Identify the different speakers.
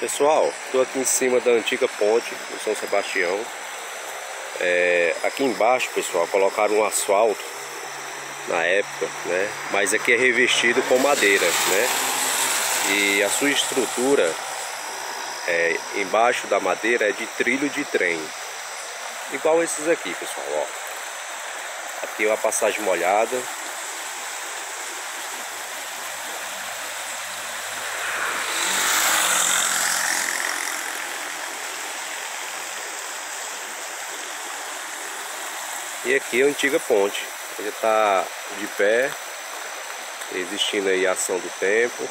Speaker 1: Pessoal, estou aqui em cima da antiga ponte do São Sebastião. É, aqui embaixo, pessoal, colocaram um asfalto na época, né? Mas aqui é revestido com madeira, né? E a sua estrutura é, embaixo da madeira é de trilho de trem. Igual esses aqui, pessoal, ó. Aqui é uma passagem molhada, E aqui é a antiga ponte. Ele está de pé, existindo aí a ação do tempo.